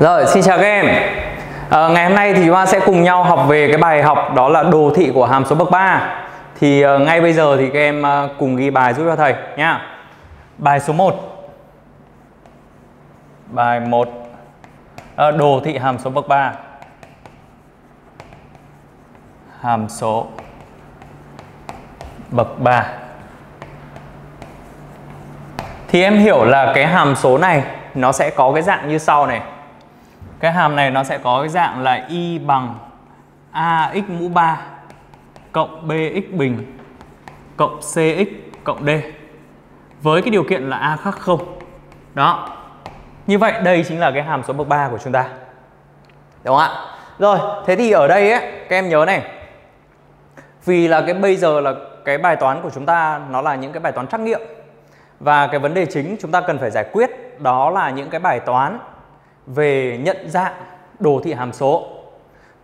Rồi, xin chào các em. À, ngày hôm nay thì chúng ta sẽ cùng nhau học về cái bài học đó là đồ thị của hàm số bậc 3. Thì uh, ngay bây giờ thì các em uh, cùng ghi bài giúp cho thầy nhá. Bài số 1. Bài 1. À, đồ thị hàm số bậc 3. Hàm số bậc 3. Thì em hiểu là cái hàm số này nó sẽ có cái dạng như sau này cái hàm này nó sẽ có cái dạng là y bằng ax mũ 3 cộng bx bình cộng cx cộng d với cái điều kiện là a khác không. Đó. Như vậy đây chính là cái hàm số bậc 3 của chúng ta. Đúng không ạ? Rồi, thế thì ở đây ấy, các em nhớ này. Vì là cái bây giờ là cái bài toán của chúng ta nó là những cái bài toán trắc nghiệm. Và cái vấn đề chính chúng ta cần phải giải quyết đó là những cái bài toán về nhận dạng đồ thị hàm số.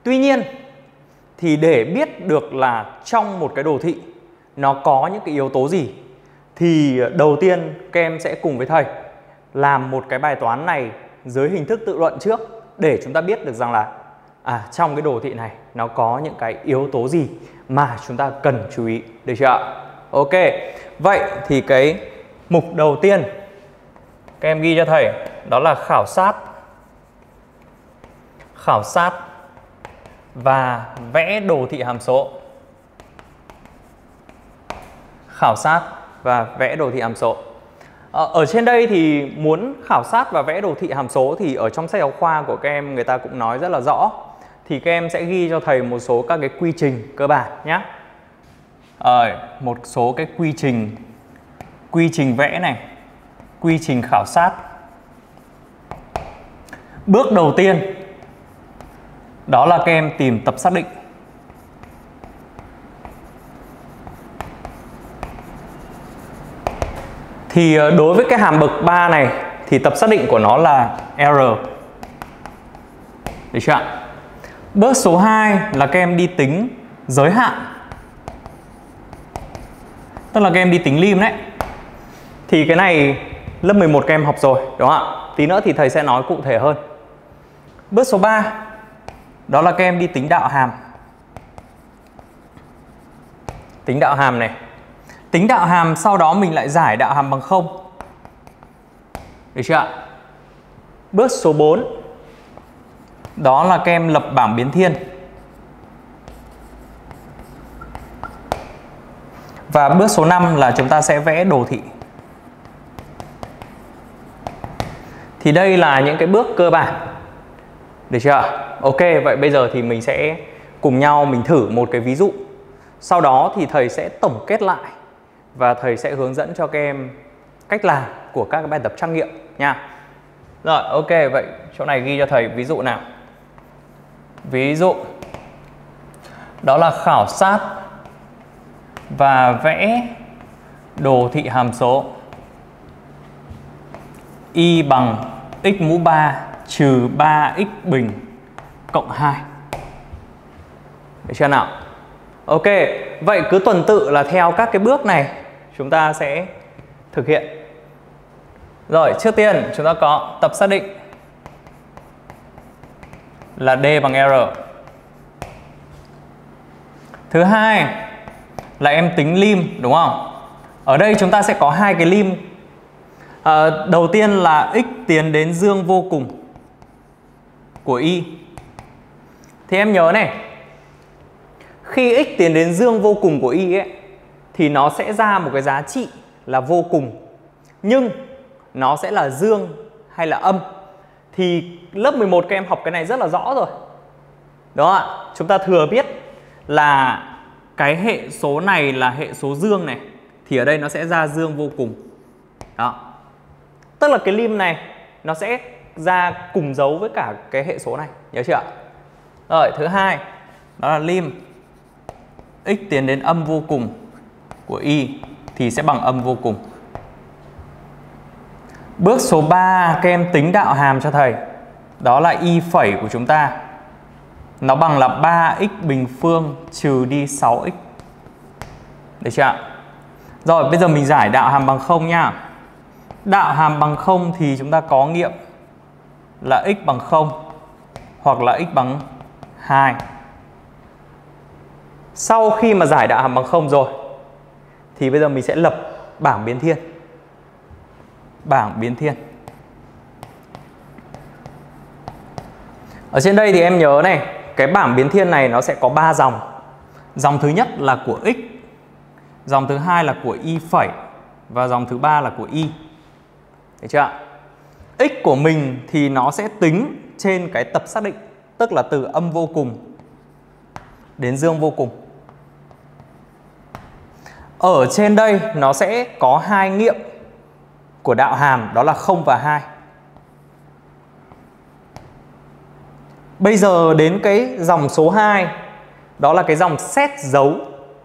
Tuy nhiên, thì để biết được là trong một cái đồ thị, nó có những cái yếu tố gì, thì đầu tiên các em sẽ cùng với thầy làm một cái bài toán này dưới hình thức tự luận trước để chúng ta biết được rằng là à trong cái đồ thị này nó có những cái yếu tố gì mà chúng ta cần chú ý được chưa ạ? Ok. Vậy thì cái mục đầu tiên các em ghi cho thầy đó là khảo sát khảo sát và vẽ đồ thị hàm số. Khảo sát và vẽ đồ thị hàm số. Ờ, ở trên đây thì muốn khảo sát và vẽ đồ thị hàm số thì ở trong sách giáo khoa của các em người ta cũng nói rất là rõ. Thì các em sẽ ghi cho thầy một số các cái quy trình cơ bản nhé à, một số cái quy trình quy trình vẽ này quy trình khảo sát. Bước đầu tiên đó là các em tìm tập xác định. Thì ờ, đối với cái hàm bậc 3 này, thì tập xác định của nó là R. Được chưa ạ? Bước số 2 là các em đi tính giới hạn. Tức là các em đi tính lim đấy. Thì cái này, lớp 11 các em học rồi, đúng không ạ? Tí nữa thì thầy sẽ nói cụ thể hơn. Bước số 3 đó là các em đi tính đạo hàm. Tính đạo hàm này. Tính đạo hàm sau đó mình lại giải đạo hàm bằng không. Được chưa ạ? Bước số 4 đó là các em lập bảng biến thiên. Và bước số 5 là chúng ta sẽ vẽ đồ thị. Thì đây là những cái bước cơ bản được chưa Ok, vậy bây giờ thì mình sẽ cùng nhau mình thử một cái ví dụ. Sau đó thì thầy sẽ tổng kết lại và thầy sẽ hướng dẫn cho các em cách làm của các bài tập trắc nghiệm nha. Rồi, ok, vậy chỗ này ghi cho thầy ví dụ nào. Ví dụ đó là khảo sát và vẽ đồ thị hàm số y bằng x mũ 3 trừ 3x bình cộng 2 Được chưa nào? Ok, vậy cứ tuần tự là theo các cái bước này chúng ta sẽ thực hiện. Rồi, trước tiên chúng ta có tập xác định là D bằng R. Thứ hai là em tính lim đúng không? Ở đây chúng ta sẽ có hai cái lim. À, đầu tiên là x tiến đến dương vô cùng của y. Thì em nhớ này, Khi x tiến đến dương vô cùng của y ấy, Thì nó sẽ ra một cái giá trị là vô cùng. Nhưng nó sẽ là dương hay là âm? Thì lớp 11 các em học cái này rất là rõ rồi. Đúng không ạ? Chúng ta thừa biết là cái hệ số này là hệ số dương này, Thì ở đây nó sẽ ra dương vô cùng. Đó. Tức là cái lim này, nó sẽ ra cùng dấu với cả cái hệ số này Nhớ chưa ạ? Rồi, thứ hai đó là lim x tiến đến âm vô cùng của y thì sẽ bằng âm vô cùng. Bước số 3 các em tính đạo hàm cho thầy. Đó là y phẩy của chúng ta. Nó bằng là 3x bình phương trừ đi 6x. Được chưa ạ? Rồi, bây giờ mình giải đạo hàm bằng 0 nha. Đạo hàm bằng 0 thì chúng ta có nghiệm là x bằng 0 hoặc là x bằng 2. Sau khi mà giải đạo hàm bằng 0 rồi thì bây giờ mình sẽ lập bảng biến thiên. Bảng biến thiên. Ở trên đây thì em nhớ này, cái bảng biến thiên này nó sẽ có 3 dòng. Dòng thứ nhất là của x, dòng thứ hai là của y phẩy và dòng thứ ba là của y. Thấy chưa x của mình thì nó sẽ tính trên cái tập xác định, tức là từ âm vô cùng đến dương vô cùng. Ở trên đây nó sẽ có hai nghiệm của đạo hàm đó là 0 và 2. Bây giờ đến cái dòng số 2 đó là cái dòng xét dấu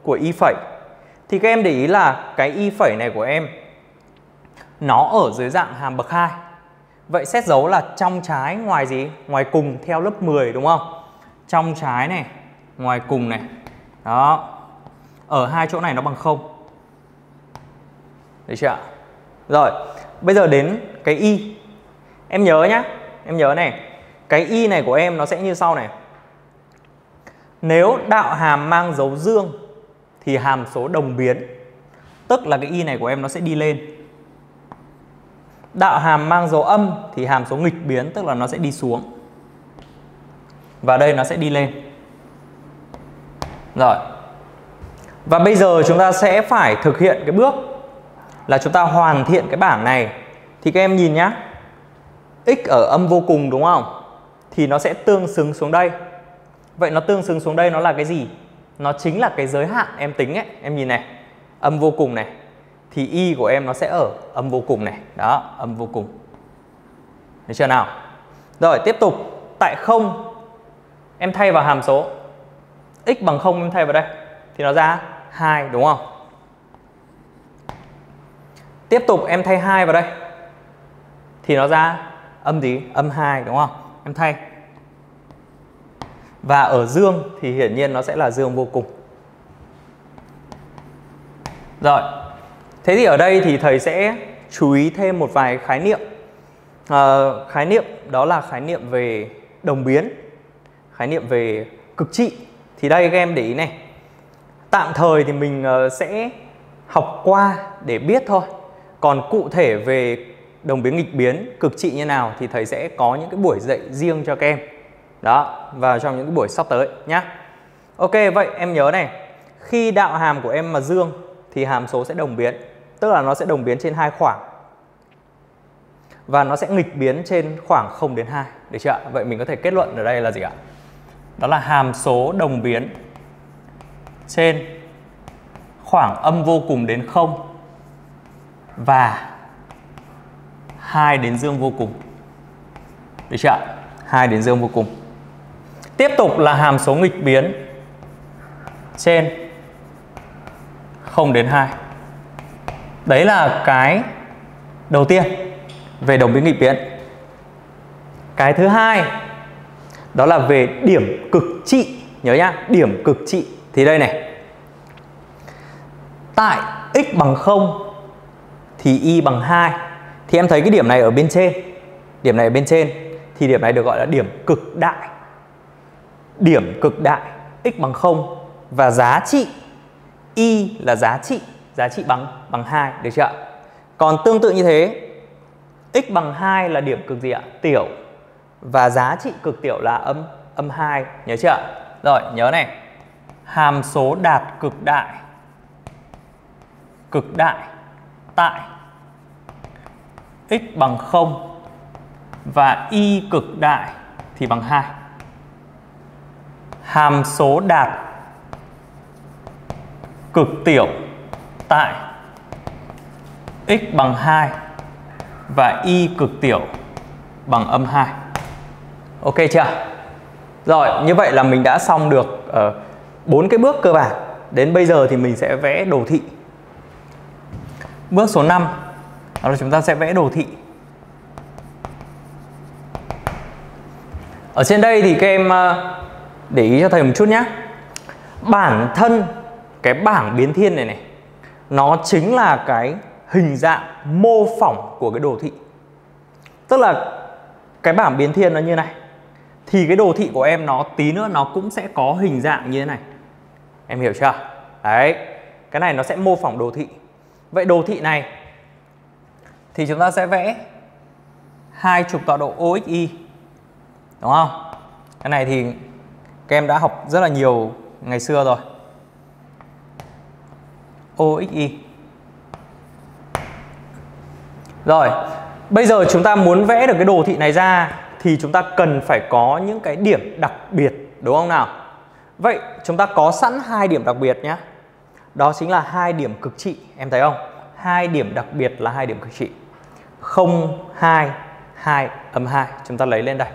của y phẩy. Thì các em để ý là cái y phẩy này của em nó ở dưới dạng hàm bậc 2. Vậy xét dấu là trong trái ngoài gì? Ngoài cùng theo lớp 10 đúng không? Trong trái này, ngoài cùng này. Đó. Ở hai chỗ này nó bằng 0. Được chưa ạ? Rồi, bây giờ đến cái y. Em nhớ nhá, em nhớ này. Cái y này của em nó sẽ như sau này. Nếu đạo hàm mang dấu dương thì hàm số đồng biến. Tức là cái y này của em nó sẽ đi lên. Đạo hàm mang dấu âm thì hàm số nghịch biến, tức là nó sẽ đi xuống. Và đây nó sẽ đi lên. Rồi. Và bây giờ chúng ta sẽ phải thực hiện cái bước là chúng ta hoàn thiện cái bảng này. Thì các em nhìn nhá. x ở âm vô cùng đúng không? Thì nó sẽ tương xứng xuống đây. Vậy nó tương xứng xuống đây nó là cái gì? Nó chính là cái giới hạn em tính ấy. Em nhìn này. Âm vô cùng này thì y của em nó sẽ ở âm vô cùng này. Đó, âm vô cùng. Được chưa nào? Rồi, tiếp tục. Tại không em thay vào hàm số x bằng không em thay vào đây thì nó ra 2 đúng không? Tiếp tục em thay 2 vào đây thì nó ra âm gì? Âm 2 đúng không? Em thay. Và ở dương thì hiển nhiên nó sẽ là dương vô cùng. Rồi, Thế thì ở đây thì thầy sẽ chú ý thêm một vài khái niệm. À, khái niệm đó là khái niệm về đồng biến, khái niệm về cực trị. Thì đây các em để ý này. Tạm thời thì mình ờ, sẽ học qua để biết thôi. Còn cụ thể về đồng biến nghịch biến, cực trị như nào thì thầy sẽ có những cái buổi dạy riêng cho các em. Đó, vào trong những cái buổi sắp tới nhá. Ok, vậy em nhớ này, khi đạo hàm của em mà dương thì hàm số sẽ đồng biến tức là nó sẽ đồng biến trên hai khoảng và nó sẽ nghịch biến trên khoảng 0 đến 2 được chưa ạ? Vậy mình có thể kết luận ở đây là gì ạ? Đó là hàm số đồng biến trên khoảng âm vô cùng đến 0 và 2 đến dương vô cùng. Được chưa ạ? 2 đến dương vô cùng. Tiếp tục là hàm số nghịch biến trên 0 đến 2. Đấy là cái đầu tiên về đồng biến nghịch biến. Cái thứ hai đó là về điểm cực trị. Nhớ nhá, điểm cực trị thì đây này. Tại x bằng 0 thì y bằng 2. Thì em thấy cái điểm này ở bên trên. Điểm này ở bên trên thì điểm này được gọi là điểm cực đại. Điểm cực đại x bằng 0 và giá trị y là giá trị giá trị bằng bằng 2 được chưa ạ? Còn tương tự như thế x bằng 2 là điểm cực gì ạ? Tiểu và giá trị cực tiểu là âm âm 2 nhớ chưa ạ? Rồi, nhớ này. Hàm số đạt cực đại cực đại tại x bằng 0 và y cực đại thì bằng 2. Hàm số đạt cực tiểu tại x bằng 2 và y cực tiểu bằng âm 2. Ok chưa? Rồi, như vậy là mình đã xong được ờ, bốn uh, cái bước cơ bản. Đến bây giờ thì mình sẽ vẽ đồ thị. Bước số 5 đó là chúng ta sẽ vẽ đồ thị. Ở trên đây thì các em uh, để ý cho thầy một chút nhé. Bản thân cái bảng biến thiên này này nó chính là cái hình dạng mô phỏng của cái đồ thị. Tức là cái bảng biến thiên nó như này. Thì cái đồ thị của em nó, tí nữa nó cũng sẽ có hình dạng như thế này. Em hiểu chưa? Đấy, cái này nó sẽ mô phỏng đồ thị. Vậy đồ thị này thì chúng ta sẽ vẽ hai trục tọa độ OXY đúng không? Cái này thì các em đã học rất là nhiều ngày xưa rồi. OXY rồi, bây giờ chúng ta muốn vẽ được cái đồ thị này ra thì chúng ta cần phải có những cái điểm đặc biệt, đúng không nào? Vậy chúng ta có sẵn hai điểm đặc biệt nhé. Đó chính là hai điểm cực trị, em thấy không? Hai điểm đặc biệt là hai điểm cực trị. 0 2 2 âm 2 chúng ta lấy lên đây.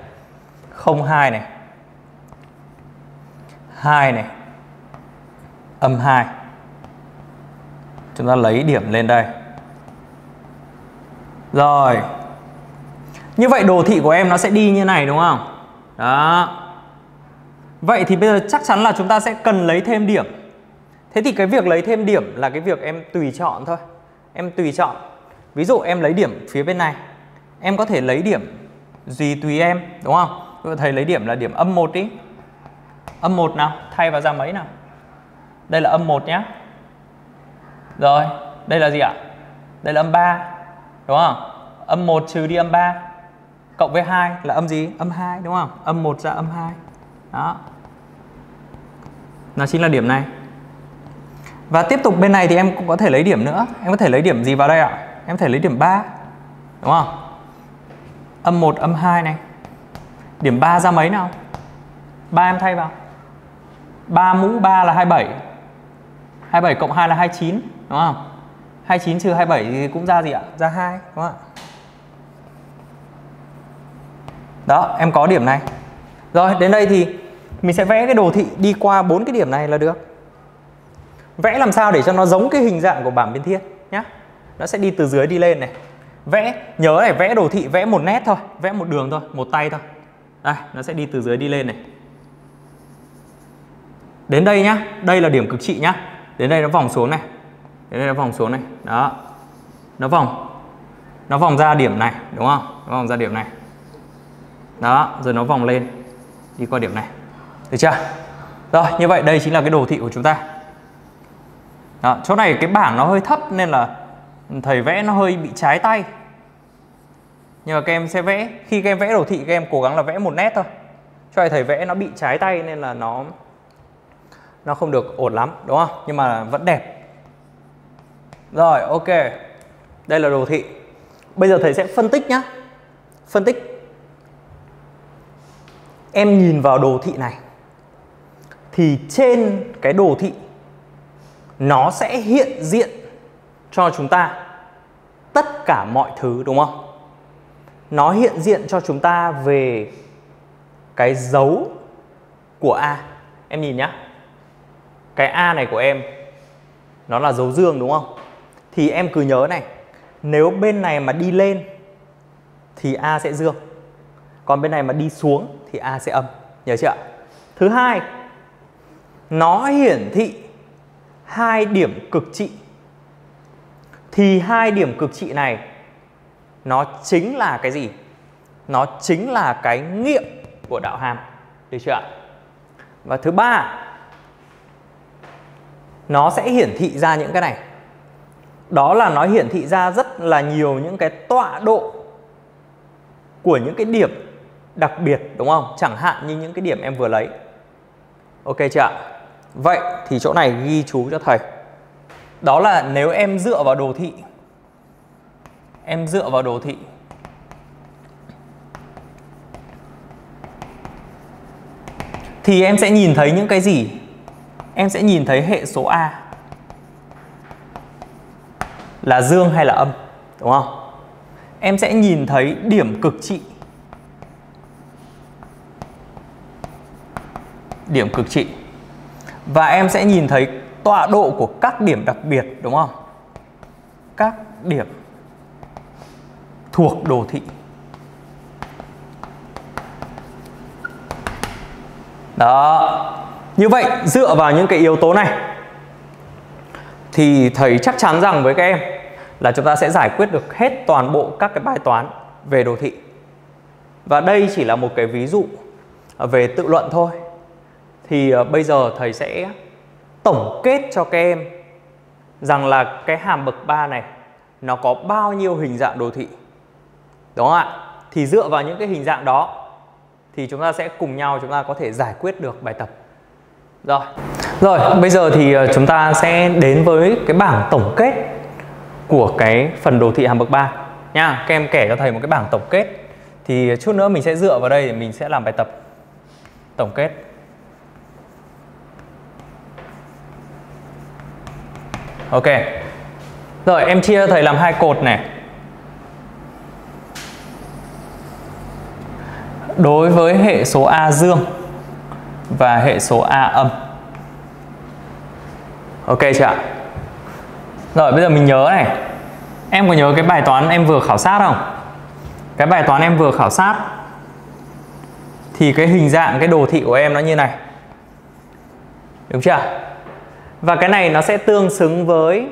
0 2 này. 2 này. Âm 2 chúng ta lấy điểm lên đây. Rồi. Như vậy đồ thị của em nó sẽ đi như này đúng không? Đó. Vậy thì bây giờ chắc chắn là chúng ta sẽ cần lấy thêm điểm. Thế thì cái việc lấy thêm điểm là cái việc em tùy chọn thôi. Em tùy chọn. Ví dụ em lấy điểm phía bên này. Em có thể lấy điểm gì tùy em, đúng không? Thầy lấy điểm là điểm âm 1 đi. Âm 1 nào, thay vào ra mấy nào. Đây là âm 1 nhé rồi, đây là gì ạ? Đây là âm 3 đúng không? Âm 1 trừ đi âm 3 cộng với 2 là âm gì? Âm 2 đúng không? Âm 1 ra âm 2 đó. Nó chính là điểm này. Và tiếp tục bên này thì em cũng có thể lấy điểm nữa. Em có thể lấy điểm gì vào đây ạ? Em có thể lấy điểm 3 đúng không? Âm 1 âm 2 này. Điểm 3 ra mấy nào? 3 em thay vào. 3 mũ 3 là 27 27 cộng 2 là 29 đúng không? 29 trừ 27 thì cũng ra gì ạ? Ra 2 đúng không ạ? Đó, em có điểm này. Rồi, đến đây thì mình sẽ vẽ cái đồ thị đi qua bốn cái điểm này là được. Vẽ làm sao để cho nó giống cái hình dạng của bảng biên thiết nhá. Nó sẽ đi từ dưới đi lên này. Vẽ, nhớ này, vẽ đồ thị, vẽ một nét thôi, vẽ một đường thôi, một tay thôi. Đây, nó sẽ đi từ dưới đi lên này. Đến đây nhá, đây là điểm cực trị nhá đến đây nó vòng xuống này. Đến đây nó vòng xuống này. Đó. Nó vòng. Nó vòng ra điểm này đúng không? Nó vòng ra điểm này. Đó rồi nó vòng lên. Đi qua điểm này. Được chưa? Rồi như vậy đây chính là cái đồ thị của chúng ta. Đó, chỗ này cái bảng nó hơi thấp nên là thầy vẽ nó hơi bị trái tay. Nhưng mà các em sẽ vẽ khi các em vẽ đồ thị các em cố gắng là vẽ một nét thôi. Cho thầy vẽ nó bị trái tay nên là nó nó không được ổn lắm, đúng không? Nhưng mà vẫn đẹp. Rồi, ok. Đây là đồ thị. Bây giờ thầy sẽ phân tích nhá. Phân tích. Em nhìn vào đồ thị này, thì trên cái đồ thị, nó sẽ hiện diện cho chúng ta tất cả mọi thứ, đúng không? Nó hiện diện cho chúng ta về cái dấu của a. Em nhìn nhá cái a này của em, nó là dấu dương đúng không? Thì em cứ nhớ này, nếu bên này mà đi lên thì a sẽ dương, còn bên này mà đi xuống thì a sẽ âm. Nhớ chưa ạ? thứ hai, nó hiển thị hai điểm cực trị. Thì hai điểm cực trị này, nó chính là cái gì? Nó chính là cái nghiệm của đạo hàm. Được chưa ạ? Và thứ ba nó sẽ hiển thị ra những cái này. Đó là nó hiển thị ra rất là nhiều những cái tọa độ của những cái điểm đặc biệt, đúng không? Chẳng hạn như những cái điểm em vừa lấy. Ok chưa ạ? Vậy thì chỗ này ghi chú cho thầy. Đó là nếu em dựa vào đồ thị, em dựa vào đồ thị, thì em sẽ nhìn thấy những cái gì? Em sẽ nhìn thấy hệ số a. Là dương hay là âm, đúng không? Em sẽ nhìn thấy điểm cực trị. Điểm cực trị. Và em sẽ nhìn thấy tọa độ của các điểm đặc biệt, đúng không? Các điểm thuộc đồ thị. Đó như vậy, dựa vào những cái yếu tố này, thì thầy chắc chắn rằng với các em là chúng ta sẽ giải quyết được hết toàn bộ các cái bài toán về đồ thị Và đây chỉ là một cái ví dụ à, về tự luận thôi. Thì à, bây giờ thầy sẽ tổng kết cho các em rằng là cái hàm bậc 3 này nó có bao nhiêu hình dạng đồ thị. Đúng không ạ? Thì dựa vào những cái hình dạng đó thì chúng ta sẽ cùng nhau chúng ta có thể giải quyết được bài tập. Rồi. Rồi, bây giờ thì ờ, chúng ta sẽ đến với cái bảng tổng kết của cái phần đồ thị hàm bậc 3 nha. Các em kể cho thầy một cái bảng tổng kết. Thì chút nữa mình sẽ dựa vào đây để mình sẽ làm bài tập tổng kết. Ok. Rồi em chia thầy làm hai cột này. Đối với hệ số A dương và hệ số A âm. Ok chưa ạ? Rồi, bây giờ mình nhớ này. Em có nhớ cái bài toán em vừa khảo sát không? Cái bài toán em vừa khảo sát thì cái hình dạng, cái đồ thị của em nó như này. Đúng chưa? Và cái này nó sẽ tương xứng với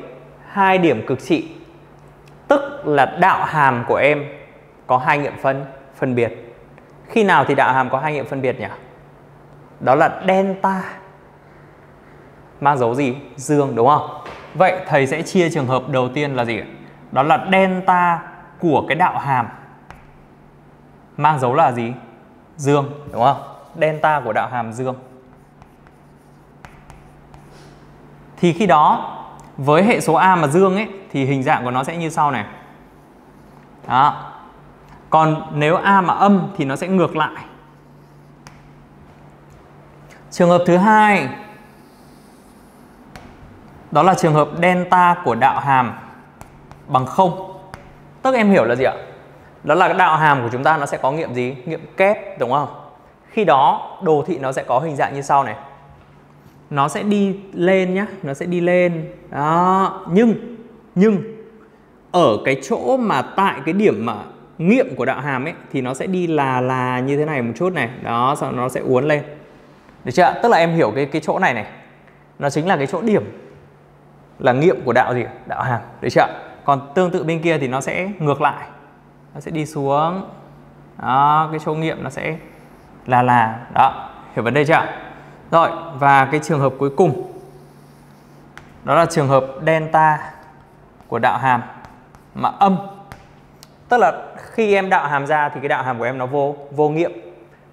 hai điểm cực trị. Tức là đạo hàm của em có hai nghiệm phân phân biệt. Khi nào thì đạo hàm có hai nghiệm phân biệt nhỉ? Đó là delta mang dấu gì? Dương, đúng không? Vậy thầy sẽ chia trường hợp đầu tiên là gì? Đó là delta của cái đạo hàm mang dấu là gì? Dương, đúng không? Delta của đạo hàm dương. Thì khi đó, với hệ số A mà dương ấy, thì hình dạng của nó sẽ như sau này. Đó. Còn nếu A mà âm thì nó sẽ ngược lại. Trường hợp thứ hai, đó là trường hợp delta của đạo hàm bằng 0. Tức em hiểu là gì ạ? Đó là đạo hàm của chúng ta nó sẽ có nghiệm gì? Nghiệm kép, đúng không? Khi đó, đồ thị nó sẽ có hình dạng như sau này nó sẽ đi lên nhá, nó sẽ đi lên đó, nhưng nhưng ở cái chỗ mà tại cái điểm mà nghiệm của đạo hàm ấy, thì nó sẽ đi là là như thế này một chút này đó, sau đó nó sẽ uốn lên được chưa tức là em hiểu cái cái chỗ này này. Nó chính là cái chỗ điểm, là nghiệm của đạo gì? Đạo hàm. Được chưa còn tương tự bên kia thì nó sẽ ngược lại. Nó sẽ đi xuống. Đó, cái chỗ nghiệm nó sẽ là là. Đó, hiểu vấn đề chưa rồi, và cái trường hợp cuối cùng. Đó là trường hợp delta của đạo hàm mà âm. Tức là khi em đạo hàm ra thì cái đạo hàm của em nó vô vô nghiệm.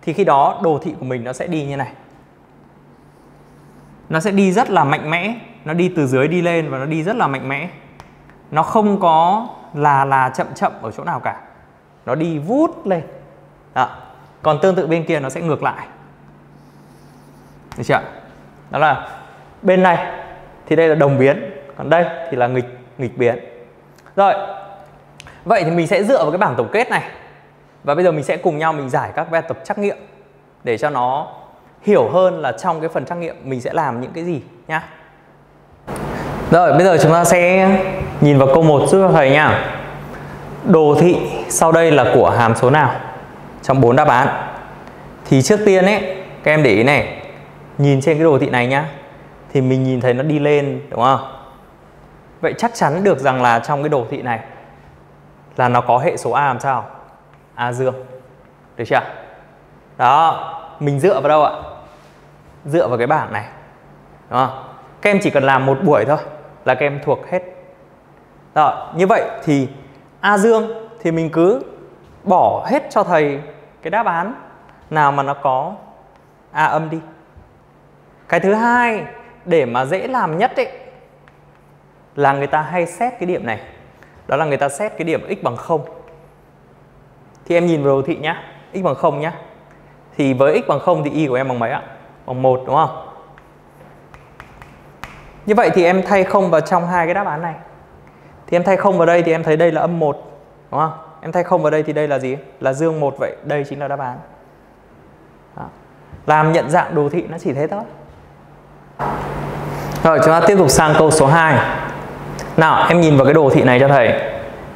Thì khi đó đồ thị của mình nó sẽ đi như này. Nó sẽ đi rất là mạnh mẽ, nó đi từ dưới đi lên và nó đi rất là mạnh mẽ. Nó không có là là chậm chậm ở chỗ nào cả. Nó đi vút lên. Đó. Còn tương tự bên kia nó sẽ ngược lại được chưa đó là bên này thì đây là đồng biến còn đây thì là nghịch nghịch biến rồi vậy thì mình sẽ dựa vào cái bảng tổng kết này và bây giờ mình sẽ cùng nhau mình giải các bài tập trắc nghiệm để cho nó hiểu hơn là trong cái phần trắc nghiệm mình sẽ làm những cái gì nhá. Rồi, bây giờ chúng ta sẽ nhìn vào câu 1 giúp thầy nhá. Đồ thị sau đây là của hàm số nào? Trong bốn đáp án. Thì trước tiên ấy, các em để ý này. Nhìn trên cái đồ thị này nhá, thì mình nhìn thấy nó đi lên, đúng không? Vậy chắc chắn được rằng là trong cái đồ thị này là nó có hệ số a làm sao? A dương. Được chưa? Đó, mình dựa vào đâu ạ? Dựa vào cái bảng này, đúng không? Các em chỉ cần làm một buổi thôi là các em thuộc hết. Rồi như vậy thì a dương thì mình cứ bỏ hết cho thầy cái đáp án nào mà nó có a âm đi. Cái thứ hai để mà dễ làm nhất ấy, là người ta hay xét cái điểm này. Đó là người ta xét cái điểm x bằng 0 thì em nhìn vào đồ thị nhá, x bằng 0 nhá. Thì với x bằng 0 thì y của em bằng mấy ạ? Bằng 1 đúng không? Như vậy thì em thay không vào trong hai cái đáp án này. Thì em thay không vào đây thì em thấy đây là âm 1 đúng không? Em thay không vào đây thì đây là gì? Là dương 1 vậy đây chính là đáp án. Đó. làm nhận dạng đồ thị nó chỉ thế thôi. Rồi, chúng ta tiếp tục sang câu số 2 Nào, em nhìn vào cái đồ thị này cho thầy.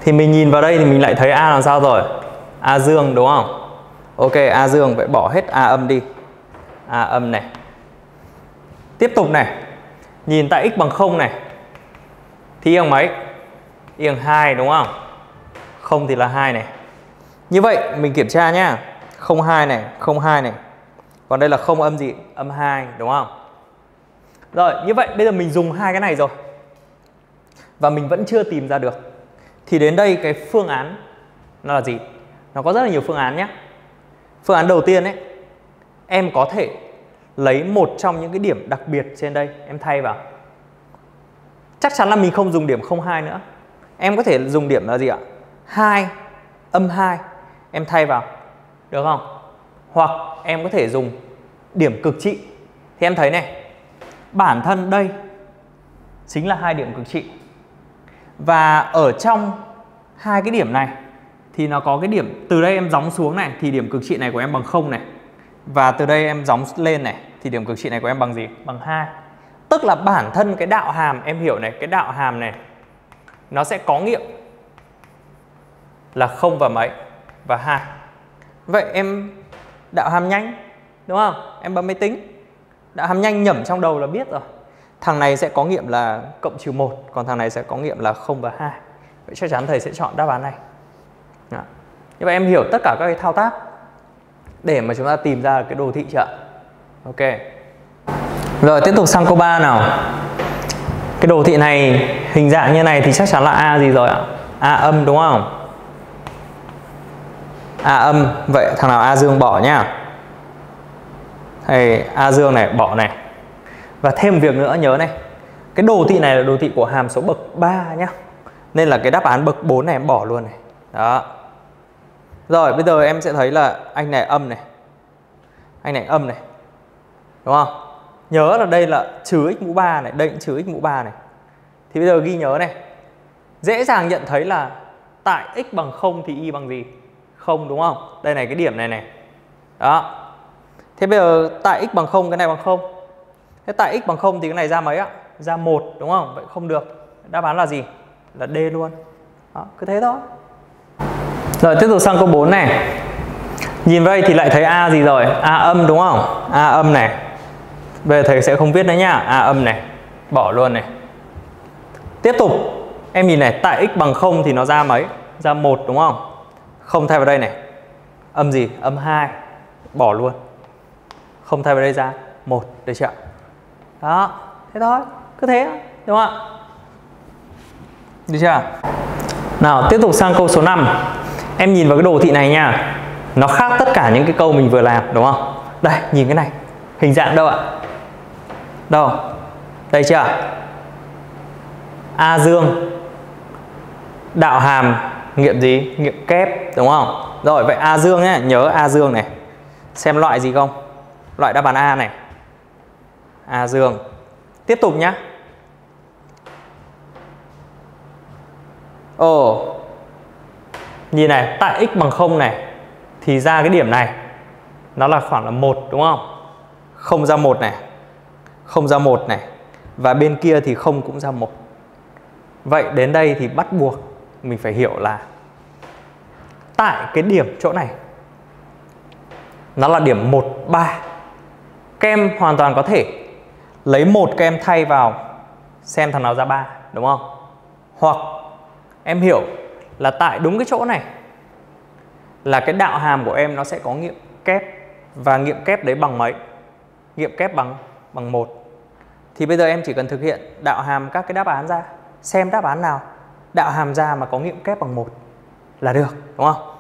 Thì mình nhìn vào đây thì mình lại thấy A làm sao rồi? A dương, đúng không? Ok, A dương, vậy bỏ hết A âm đi. A âm này Tiếp tục này Nhìn tại x bằng 0 này Thì y bằng mấy Y bằng 2 đúng không 0 thì là 2 này Như vậy mình kiểm tra nhá 02 này, 02 này. Còn đây là không âm gì? Âm 2 đúng không? Rồi, như vậy bây giờ mình dùng hai cái này rồi. Và mình vẫn chưa tìm ra được. Thì đến đây cái phương án nó là gì? Nó có rất là nhiều phương án nhé. Phương án đầu tiên ấy, em có thể lấy một trong những cái điểm đặc biệt trên đây, em thay vào. Chắc chắn là mình không dùng điểm 02 nữa. Em có thể dùng điểm là gì ạ? 2 âm 2 em thay vào. Được không? Hoặc em có thể dùng điểm cực trị. Thì em thấy này, bản thân đây chính là hai điểm cực trị. Và ở trong hai cái điểm này thì nó có cái điểm từ đây em gióng xuống này thì điểm cực trị này của em bằng 0 này. Và từ đây em gióng lên này thì điểm cực trị này của em bằng gì? Bằng 2. Tức là bản thân cái đạo hàm em hiểu này, cái đạo hàm này nó sẽ có nghiệm là không và mấy và 2. Vậy em đạo hàm nhanh đúng không? Em bấm máy tính. Đạo hàm nhanh nhẩm trong đầu là biết rồi. Thằng này sẽ có nghiệm là cộng trừ 1, còn thằng này sẽ có nghiệm là 0 và 2. Vậy chắc chắn thầy sẽ chọn đáp án này. Đó. Như vậy em hiểu tất cả các cái thao tác để mà chúng ta tìm ra cái đồ thị chợ Ok. Rồi tiếp tục sang câu 3 nào. Cái đồ thị này hình dạng như này thì chắc chắn là A gì rồi ạ? A âm đúng không? A âm, vậy thằng nào A dương bỏ nhá. Thầy A dương này bỏ này. Và thêm việc nữa nhớ này. Cái đồ thị này là đồ thị của hàm số bậc 3 nhá. Nên là cái đáp án bậc 4 này em bỏ luôn này. Đó. Rồi bây giờ em sẽ thấy là anh này âm này. Anh này âm này. Đúng không? Nhớ là đây là trừ x mũ 3 này, đây cũng trừ x mũ 3 này. Thì bây giờ ghi nhớ này. Dễ dàng nhận thấy là tại x bằng 0 thì y bằng gì? 0 đúng không? Đây này cái điểm này này. Đó. Thế bây giờ tại x bằng 0 cái này bằng 0. Thế tại x bằng 0 thì cái này ra mấy ạ? Ra 1 đúng không? Vậy không được. Đáp án là gì? Là D luôn. Đó, cứ thế thôi. Rồi tiếp tục sang câu 4 này. Nhìn vào đây thì lại thấy A gì rồi? A âm đúng không? A âm này. Bây giờ thầy sẽ không viết nữa nhá. A âm này. Bỏ luôn này. Tiếp tục. Em nhìn này, tại x bằng 0 thì nó ra mấy? Ra 1 đúng không? Không thay vào đây này. Âm gì? Âm 2. Bỏ luôn. Không thay vào đây ra 1 được chưa? Đó, thế thôi, cứ thế đúng không ạ? Được chưa? Nào, tiếp tục sang câu số 5. Em nhìn vào cái đồ thị này nha. Nó khác tất cả những cái câu mình vừa làm đúng không? Đây, nhìn cái này. Hình dạng đâu ạ? Đâu? Đây chưa? A dương đạo hàm nghiệm gì? Nghiệm kép đúng không? Rồi vậy A dương nhé, nhớ A dương này. Xem loại gì không? Loại đáp án A này. A dương. Tiếp tục nhá. Ồ. Nhìn này, tại x bằng 0 này thì ra cái điểm này nó là khoảng là 1 đúng không? Không ra 1 này. Không ra 1 này. Và bên kia thì không cũng ra 1. Vậy đến đây thì bắt buộc mình phải hiểu là tại cái điểm chỗ này nó là điểm 1 3. Các em hoàn toàn có thể lấy một các em thay vào xem thằng nào ra 3 đúng không? Hoặc em hiểu là tại đúng cái chỗ này là cái đạo hàm của em nó sẽ có nghiệm kép và nghiệm kép đấy bằng mấy? Nghiệm kép bằng bằng một Thì bây giờ em chỉ cần thực hiện đạo hàm các cái đáp án ra, xem đáp án nào đạo hàm ra mà có nghiệm kép bằng một là được, đúng không?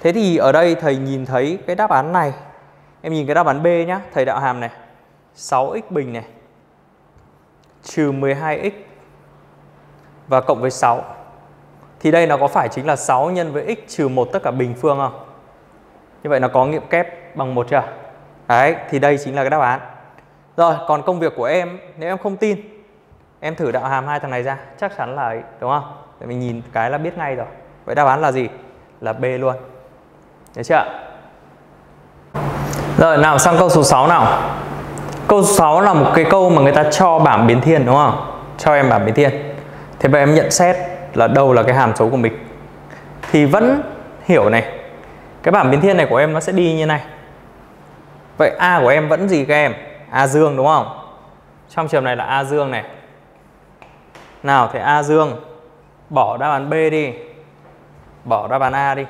Thế thì ở đây thầy nhìn thấy cái đáp án này. Em nhìn cái đáp án B nhá, thầy đạo hàm này. 6x bình này trừ 12x và cộng với 6. Thì đây nó có phải chính là 6 nhân với x trừ 1 tất cả bình phương không? Như vậy nó có nghiệm kép bằng 1 chưa? Đấy, thì đây chính là cái đáp án. Rồi, còn công việc của em, nếu em không tin, em thử đạo hàm hai thằng này ra, chắc chắn là ấy, đúng không? Để mình nhìn cái là biết ngay rồi. Vậy đáp án là gì? Là B luôn. Được chưa? Rồi, nào sang câu số 6 nào. Câu số 6 là một cái câu mà người ta cho bảng biến thiên đúng không? Cho em bảng biến thiên. Thế bây em nhận xét là đâu là cái hàm số của mình. Thì vẫn hiểu này. Cái bảng biến thiên này của em nó sẽ đi như này. Vậy A của em vẫn gì các em? A dương đúng không? Trong trường này là A dương này. Nào thì A dương, bỏ đáp án B đi. Bỏ đáp án A đi.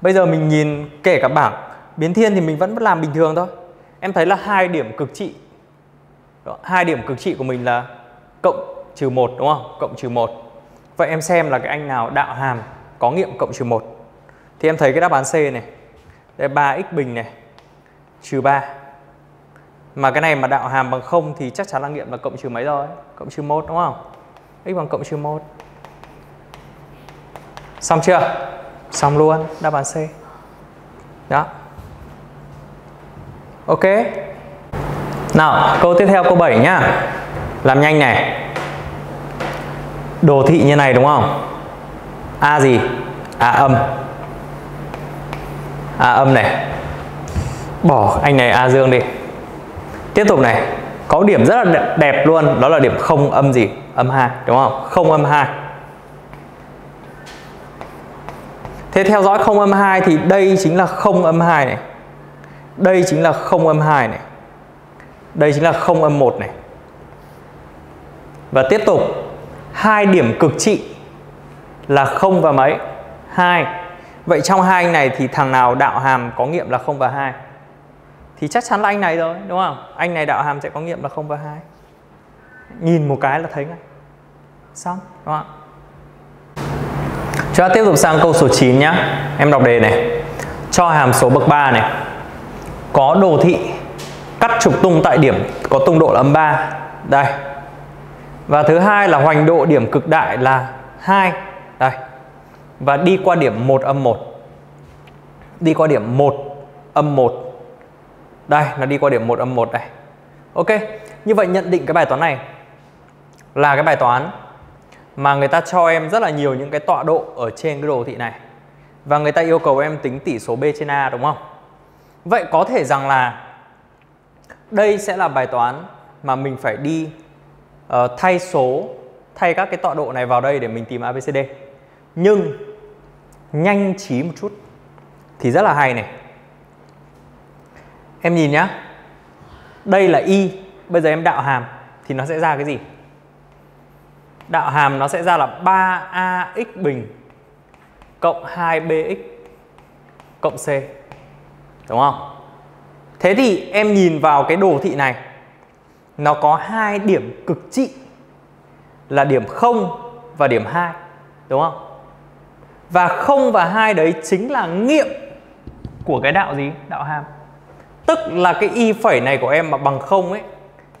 Bây giờ mình nhìn kể cả bảng biến thiên thì mình vẫn làm bình thường thôi. Em thấy là hai điểm cực trị. Hai điểm cực trị của mình là cộng trừ 1 đúng không? Cộng trừ 1. Vậy em xem là cái anh nào đạo hàm có nghiệm cộng trừ 1. Thì em thấy cái đáp án C này. Đây 3x bình này trừ 3. Mà cái này mà đạo hàm bằng 0 thì chắc chắn là nghiệm là cộng trừ mấy rồi? Cộng trừ 1 đúng không? x bằng cộng trừ 1. Xong chưa? Xong luôn, đáp án C. Đó. Ok. Nào, câu tiếp theo câu 7 nhá. Làm nhanh này. Đồ thị như này đúng không? A gì? A âm. A âm này. Bỏ anh này A dương đi. Tiếp tục này, có điểm rất là đẹp luôn, đó là điểm không âm gì? Âm 2, đúng không? Không âm 2. Thế theo dõi không âm 2 thì đây chính là không âm 2 này. Đây chính là không âm 2 này. Đây chính là không âm 1 này. Và tiếp tục hai điểm cực trị là không và mấy? hai Vậy trong hai anh này thì thằng nào đạo hàm có nghiệm là không và hai Thì chắc chắn là anh này rồi, đúng không? Anh này đạo hàm sẽ có nghiệm là không và hai Nhìn một cái là thấy ngay. Xong, đúng không? Chúng ta tiếp tục sang câu số 9 nhá. Em đọc đề này. Cho hàm số bậc 3 này. Có đồ thị cắt trục tung tại điểm có tung độ là âm 3. Đây. Và thứ hai là hoành độ điểm cực đại là 2. Đây. Và đi qua điểm 1 âm 1. Đi qua điểm 1 âm 1. Đây, nó đi qua điểm 1 âm 1 đây. Ok. Như vậy nhận định cái bài toán này là cái bài toán mà người ta cho em rất là nhiều những cái tọa độ ở trên cái đồ thị này và người ta yêu cầu em tính tỷ số B trên A đúng không? Vậy có thể rằng là đây sẽ là bài toán mà mình phải đi uh, thay số thay các cái tọa độ này vào đây để mình tìm ABCD. Nhưng nhanh trí một chút thì rất là hay này. Em nhìn nhá. Đây là y, bây giờ em đạo hàm thì nó sẽ ra cái gì? đạo hàm nó sẽ ra là 3ax bình cộng 2bx cộng c. Đúng không? Thế thì em nhìn vào cái đồ thị này nó có hai điểm cực trị là điểm 0 và điểm 2, đúng không? Và 0 và 2 đấy chính là nghiệm của cái đạo gì? Đạo hàm. Tức là cái y phẩy này của em mà bằng 0 ấy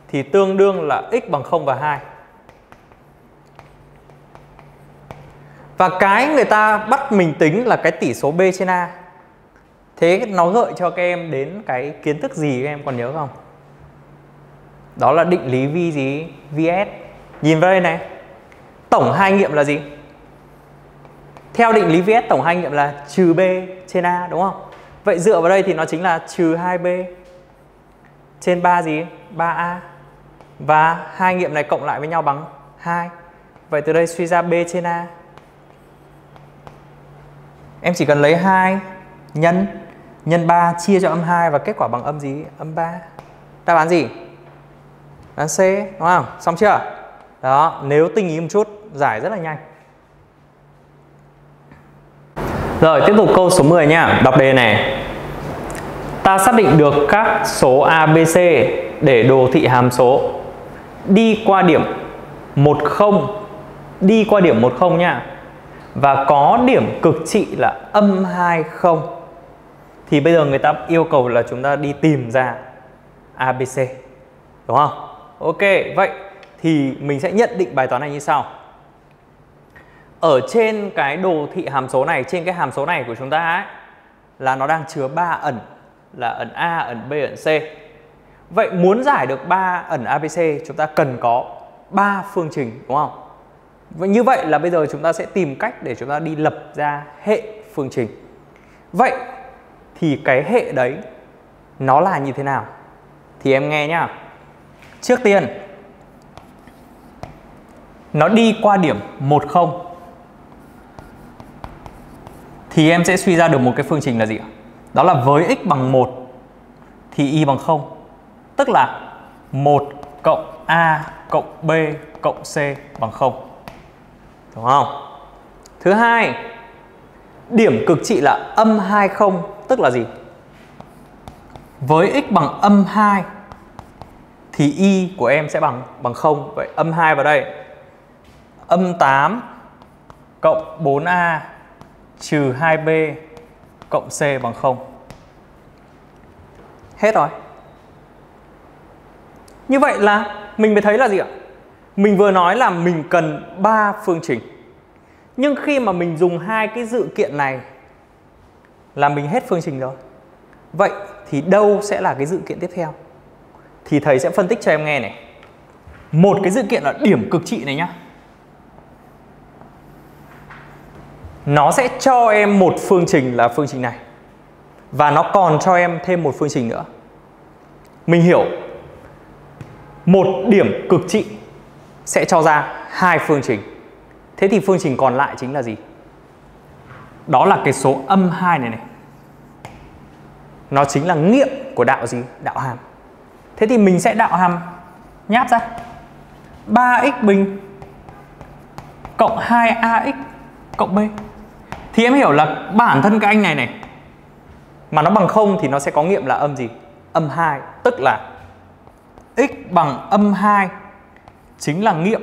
thì tương đương là x bằng 0 và 2. Và cái người ta bắt mình tính là cái tỷ số B trên A. Thế nó gợi cho các em đến cái kiến thức gì các em còn nhớ không? Đó là định lý vi gì? VS. Nhìn vào đây này. Tổng hai nghiệm là gì? Theo định lý VS, tổng hai nghiệm là trừ B trên A, đúng không? Vậy dựa vào đây thì nó chính là trừ 2B trên 3 gì? 3A. Và hai nghiệm này cộng lại với nhau bằng 2. Vậy từ đây suy ra B trên A Em chỉ cần lấy 2 nhân nhân 3 chia cho âm 2 và kết quả bằng âm gì? Âm 3. Đáp án gì? Đáp C, đúng không? Xong chưa? Đó, nếu tinh ý một chút, giải rất là nhanh. Rồi, tiếp tục câu số 10 nha. Đọc đề này. Ta xác định được các số A, B, C để đồ thị hàm số đi qua điểm 10 đi qua điểm 10 nha và có điểm cực trị là âm 20 thì bây giờ người ta yêu cầu là chúng ta đi tìm ra ABC đúng không? Ok, vậy thì mình sẽ nhận định bài toán này như sau. Ở trên cái đồ thị hàm số này, trên cái hàm số này của chúng ta ấy, là nó đang chứa 3 ẩn là ẩn A, ẩn B, ẩn C. Vậy muốn giải được 3 ẩn ABC chúng ta cần có 3 phương trình đúng không? Vậy như vậy là bây giờ chúng ta sẽ tìm cách để chúng ta đi lập ra hệ phương trình. Vậy thì cái hệ đấy nó là như thế nào? Thì em nghe nhá. Trước tiên, nó đi qua điểm 10 thì em sẽ suy ra được một cái phương trình là gì ạ? Đó là với x bằng 1 thì y bằng 0. Tức là 1 cộng a cộng b cộng c bằng 0 đúng không thứ hai, Điểm cực trị là âm 20 tức là gì? Với x bằng âm 2 thì y của em sẽ bằng bằng 0. Vậy âm 2 vào đây. Âm 8 cộng 4a trừ 2b cộng c bằng 0. Hết rồi. Như vậy là mình mới thấy là gì ạ? Mình vừa nói là mình cần 3 phương trình. Nhưng khi mà mình dùng hai cái dự kiện này là mình hết phương trình rồi. Vậy thì đâu sẽ là cái dự kiện tiếp theo? Thì thầy sẽ phân tích cho em nghe này. Một cái dự kiện là điểm cực trị này nhá. Nó sẽ cho em một phương trình là phương trình này. Và nó còn cho em thêm một phương trình nữa. Mình hiểu một điểm cực trị sẽ cho ra hai phương trình. Thế thì phương trình còn lại chính là gì? Đó là cái số âm 2 này này. Nó chính là nghiệm của đạo gì? Đạo hàm. Thế thì mình sẽ đạo hàm nháp ra. 3x bình cộng 2ax cộng b. Thì em hiểu là bản thân cái anh này này mà nó bằng 0 thì nó sẽ có nghiệm là âm gì? Âm 2, tức là x bằng âm 2 chính là nghiệm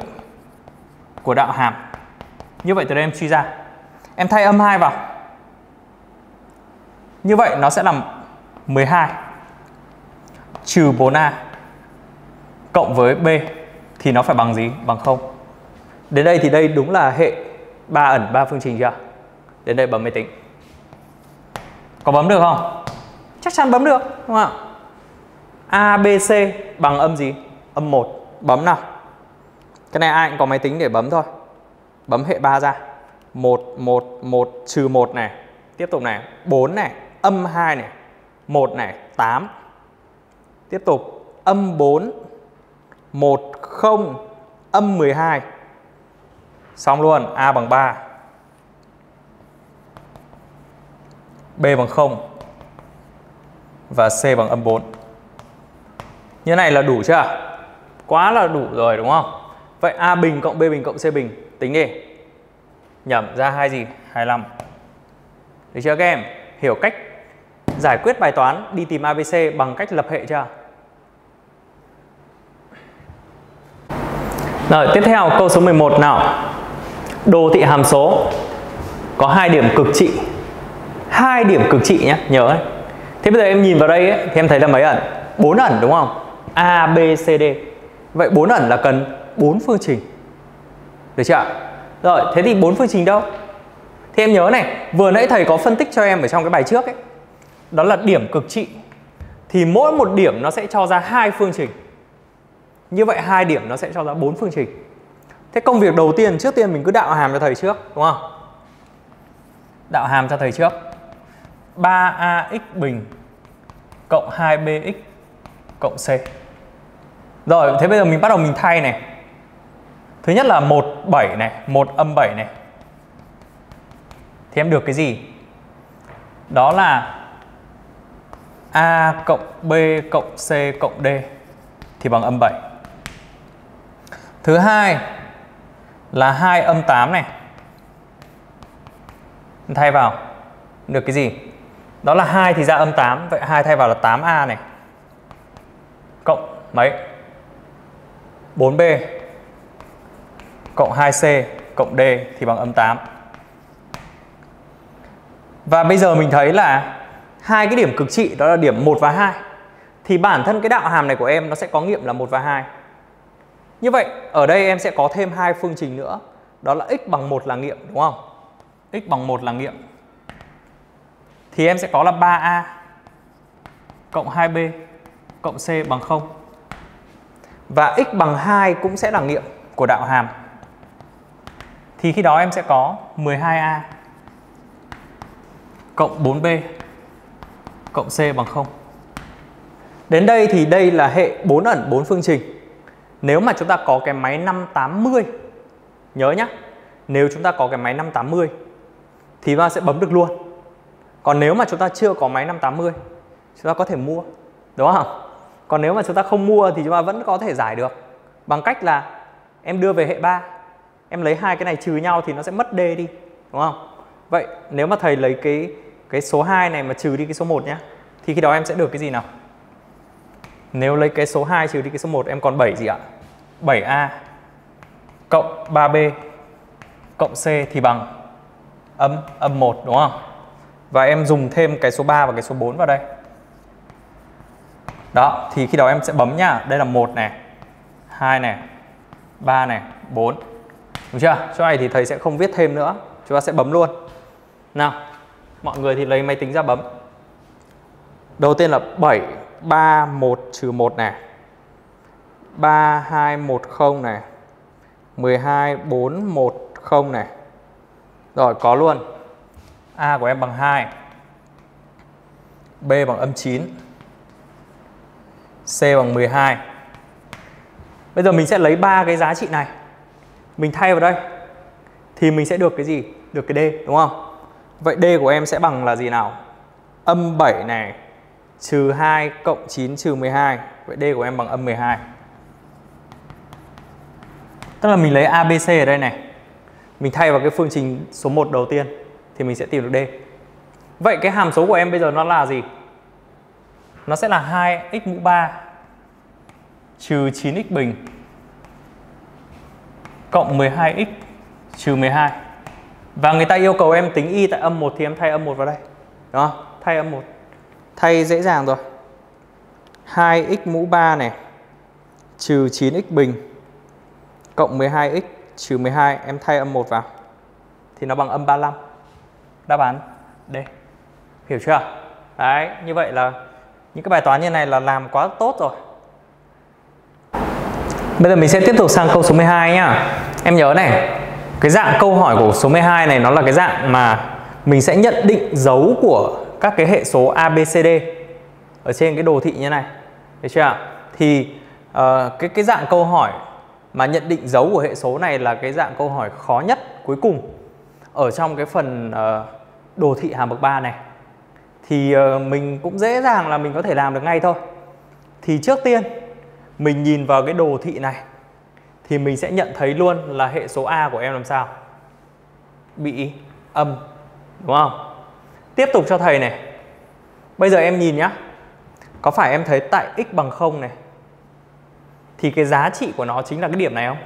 của đạo hàm. Như vậy từ đây em suy ra. Em thay âm 2 vào. Như vậy nó sẽ là 12 trừ 4a cộng với b thì nó phải bằng gì? Bằng 0. Đến đây thì đây đúng là hệ 3 ẩn 3 phương trình chưa? Đến đây bấm máy tính. Có bấm được không? Chắc chắn bấm được, đúng không ạ? ABC bằng âm gì? Âm 1. Bấm nào. Cái này ai cũng có máy tính để bấm thôi. Bấm hệ 3 ra. 1, 1, 1, trừ 1 này. Tiếp tục này. 4 này. Âm 2 này. 1 này. 8. Tiếp tục. Âm 4. 1, 0. Âm 12. Xong luôn. A bằng 3. B bằng 0. Và C bằng âm 4. Như này là đủ chưa? Quá là đủ rồi đúng không? Vậy A bình cộng B bình cộng C bình tính đi. Nhẩm ra hai gì? 25. Được chưa các em? Hiểu cách giải quyết bài toán đi tìm ABC bằng cách lập hệ chưa? Rồi, tiếp theo câu số 11 nào. Đồ thị hàm số có hai điểm cực trị. Hai điểm cực trị nhé, nhớ ấy. Thế bây giờ em nhìn vào đây ấy, thì em thấy là mấy ẩn? 4 ẩn đúng không? A, B, C, D. Vậy 4 ẩn là cần 4 phương trình. Được chưa Rồi, thế thì 4 phương trình đâu? Thì em nhớ này, vừa nãy thầy có phân tích cho em ở trong cái bài trước ấy. Đó là điểm cực trị. Thì mỗi một điểm nó sẽ cho ra hai phương trình. Như vậy hai điểm nó sẽ cho ra bốn phương trình. Thế công việc đầu tiên, trước tiên mình cứ đạo hàm cho thầy trước, đúng không? Đạo hàm cho thầy trước. 3ax bình cộng 2bx cộng c. Rồi, thế bây giờ mình bắt đầu mình thay này. Thứ nhất là 1 7 này, 1 âm 7 này. Thì em được cái gì? Đó là A cộng B cộng C cộng D thì bằng âm 7. Thứ hai là 2 âm 8 này. Thay vào được cái gì? Đó là 2 thì ra âm 8, vậy 2 thay vào là 8A này. Cộng mấy? 4B cộng 2C cộng D thì bằng âm 8. Và bây giờ mình thấy là hai cái điểm cực trị đó là điểm 1 và 2. Thì bản thân cái đạo hàm này của em nó sẽ có nghiệm là 1 và 2. Như vậy ở đây em sẽ có thêm hai phương trình nữa. Đó là x bằng 1 là nghiệm đúng không? x bằng 1 là nghiệm. Thì em sẽ có là 3a cộng 2b cộng c bằng 0. Và x bằng 2 cũng sẽ là nghiệm của đạo hàm. Thì khi đó em sẽ có 12a cộng 4b cộng c bằng 0. Đến đây thì đây là hệ 4 ẩn 4 phương trình. Nếu mà chúng ta có cái máy 580 nhớ nhá. Nếu chúng ta có cái máy 580 thì chúng ta sẽ bấm được luôn. Còn nếu mà chúng ta chưa có máy 580 chúng ta có thể mua, đúng không? Còn nếu mà chúng ta không mua thì chúng ta vẫn có thể giải được bằng cách là em đưa về hệ 3 em lấy hai cái này trừ nhau thì nó sẽ mất D đi đúng không Vậy nếu mà thầy lấy cái cái số 2 này mà trừ đi cái số 1 nhé thì khi đó em sẽ được cái gì nào? Nếu lấy cái số 2 trừ đi cái số 1 em còn 7 gì ạ? 7A cộng 3B cộng C thì bằng âm âm 1 đúng không? Và em dùng thêm cái số 3 và cái số 4 vào đây. Đó, thì khi đó em sẽ bấm nhá. Đây là 1 này, 2 này, 3 này, 4. Đúng chưa? Chỗ này thì thầy sẽ không viết thêm nữa. Chúng ta sẽ bấm luôn. Nào, mọi người thì lấy máy tính ra bấm. Đầu tiên là 7, 3, 1 trừ 1 này. 3, 2, 1, 0 này. 12, 4, 1, 0 này. Rồi, có luôn. A của em bằng 2. B bằng âm 9. C bằng 12. Bây giờ mình sẽ lấy ba cái giá trị này. Mình thay vào đây. Thì mình sẽ được cái gì? Được cái D đúng không? Vậy D của em sẽ bằng là gì nào? Âm 7 này trừ 2 cộng 9 trừ 12. Vậy D của em bằng âm 12. Tức là mình lấy ABC ở đây này. Mình thay vào cái phương trình số 1 đầu tiên thì mình sẽ tìm được D. Vậy cái hàm số của em bây giờ nó là gì? Nó sẽ là 2x mũ 3 trừ 9x bình cộng 12x trừ 12. Và người ta yêu cầu em tính y tại âm 1 thì em thay âm 1 vào đây. Đó, thay âm 1. Thay dễ dàng rồi. 2x mũ 3 này trừ 9x bình cộng 12x trừ 12 em thay âm 1 vào thì nó bằng âm 35. Đáp án D. Hiểu chưa? Đấy, như vậy là những cái bài toán như này là làm quá tốt rồi. Bây giờ mình sẽ tiếp tục sang câu số 12 nhá. Em nhớ này, cái dạng câu hỏi của số 12 này nó là cái dạng mà mình sẽ nhận định dấu của các cái hệ số ABCD ở trên cái đồ thị như này. Được chưa ạ? Thì uh, cái cái dạng câu hỏi mà nhận định dấu của hệ số này là cái dạng câu hỏi khó nhất cuối cùng ở trong cái phần uh, đồ thị hàm bậc 3 này. Thì uh, mình cũng dễ dàng là mình có thể làm được ngay thôi. Thì trước tiên mình nhìn vào cái đồ thị này thì mình sẽ nhận thấy luôn là hệ số A của em làm sao? Bị âm, đúng không? Tiếp tục cho thầy này. Bây giờ em nhìn nhá. Có phải em thấy tại x bằng 0 này thì cái giá trị của nó chính là cái điểm này không?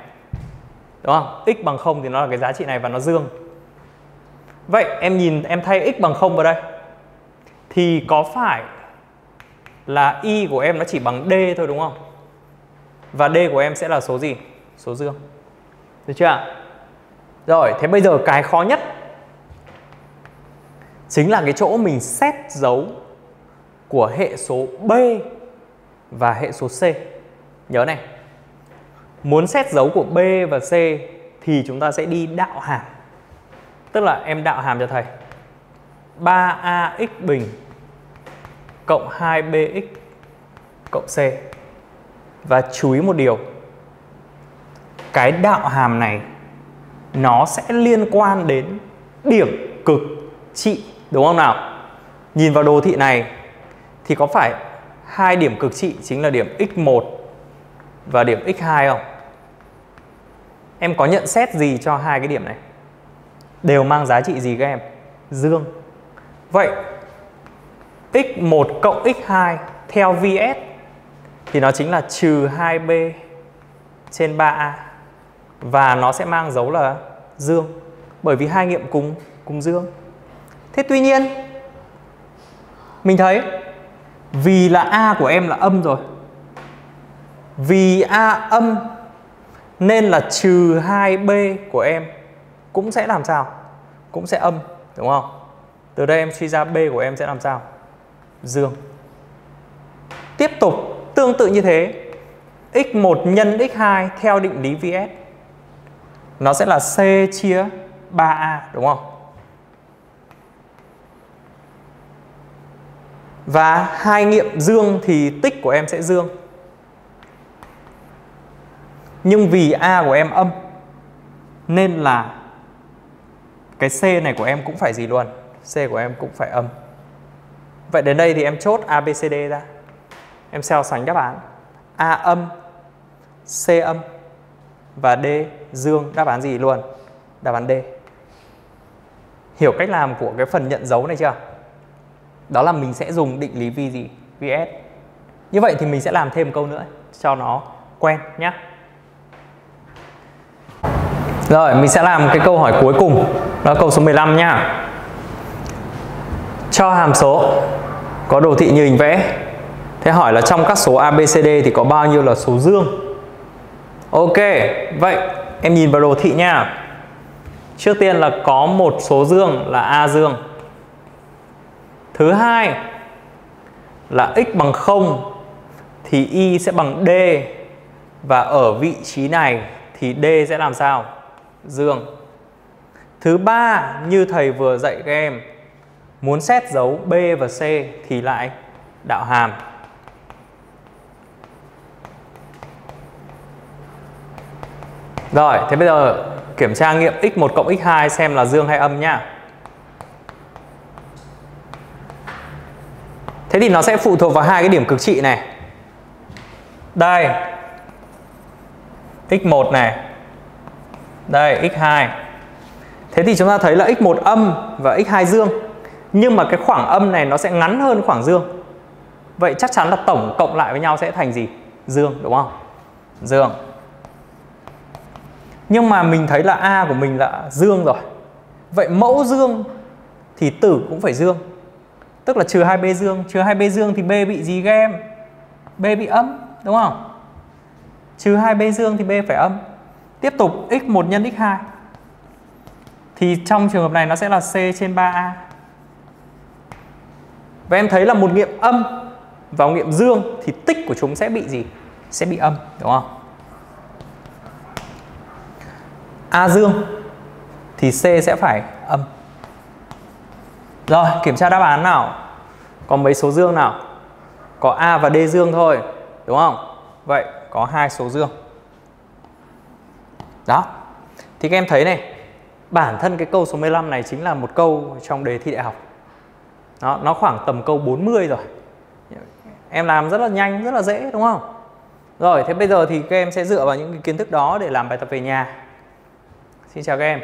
Đúng không? x bằng 0 thì nó là cái giá trị này và nó dương. Vậy em nhìn em thay x bằng 0 vào đây. Thì có phải là y của em nó chỉ bằng d thôi đúng không? Và d của em sẽ là số gì? Số dương. Được chưa ạ? Rồi, thế bây giờ cái khó nhất chính là cái chỗ mình xét dấu của hệ số B và hệ số C. Nhớ này. Muốn xét dấu của B và C thì chúng ta sẽ đi đạo hàm. Tức là em đạo hàm cho thầy. 3ax bình cộng 2bx cộng c. Và chú ý một điều. Cái đạo hàm này nó sẽ liên quan đến điểm cực trị đúng không nào? Nhìn vào đồ thị này thì có phải hai điểm cực trị chính là điểm x1 và điểm x2 không? Em có nhận xét gì cho hai cái điểm này? Đều mang giá trị gì các em? Dương. Vậy x1 cộng x2 theo VS thì nó chính là trừ 2b trên 3a và nó sẽ mang dấu là dương bởi vì hai nghiệm cùng cùng dương. Thế tuy nhiên mình thấy vì là a của em là âm rồi. Vì a âm nên là trừ 2b của em cũng sẽ làm sao? Cũng sẽ âm, đúng không? Từ đây em suy ra b của em sẽ làm sao? Dương. Tiếp tục tương tự như thế, x1 nhân x2 theo định lý VS nó sẽ là C chia 3A đúng không? Và hai nghiệm dương thì tích của em sẽ dương. Nhưng vì A của em âm nên là cái C này của em cũng phải gì luôn? C của em cũng phải âm. Vậy đến đây thì em chốt ABCD ra. Em so sánh đáp án. A âm, C âm và D dương đáp án gì luôn? Đáp án D. hiểu cách làm của cái phần nhận dấu này chưa đó là mình sẽ dùng định lý vi gì? Vs như vậy thì mình sẽ làm thêm câu nữa, cho nó quen nhé rồi, mình sẽ làm cái câu hỏi cuối cùng. Đó là câu số 15 nha cho hàm số có đồ thị như hình vẽ. Thế hỏi là trong các số ABCD thì có bao nhiêu là số dương? Ok, vậy em nhìn vào đồ thị nha. Trước tiên là có một số dương là A dương. Thứ hai là x bằng 0 thì y sẽ bằng d và ở vị trí này thì d sẽ làm sao? Dương. Thứ ba như thầy vừa dạy các em muốn xét dấu b và c thì lại đạo hàm. Rồi, thế bây giờ kiểm tra nghiệm x1 cộng x2 xem là dương hay âm nhá. Thế thì nó sẽ phụ thuộc vào hai cái điểm cực trị này. Đây. x1 này. Đây x2. Thế thì chúng ta thấy là x1 âm và x2 dương. Nhưng mà cái khoảng âm này nó sẽ ngắn hơn khoảng dương. Vậy chắc chắn là tổng cộng lại với nhau sẽ thành gì? Dương, đúng không? Dương. Nhưng mà mình thấy là A của mình là dương rồi. Vậy mẫu dương thì tử cũng phải dương. Tức là trừ 2B dương, trừ 2B dương thì B bị gì các em? B bị âm, đúng không? Trừ 2B dương thì B phải âm. Tiếp tục x1 nhân x2. Thì trong trường hợp này nó sẽ là C trên 3A. Và em thấy là một nghiệm âm và một nghiệm dương thì tích của chúng sẽ bị gì? Sẽ bị âm, đúng không? A dương thì C sẽ phải âm. Rồi, kiểm tra đáp án nào. Có mấy số dương nào? Có A và D dương thôi, đúng không? Vậy có hai số dương. Đó. Thì các em thấy này, bản thân cái câu số 15 này chính là một câu trong đề thi đại học. Đó, nó khoảng tầm câu 40 rồi. Em làm rất là nhanh, rất là dễ đúng không? Rồi, thế bây giờ thì các em sẽ dựa vào những kiến thức đó để làm bài tập về nhà. Xin chào các em.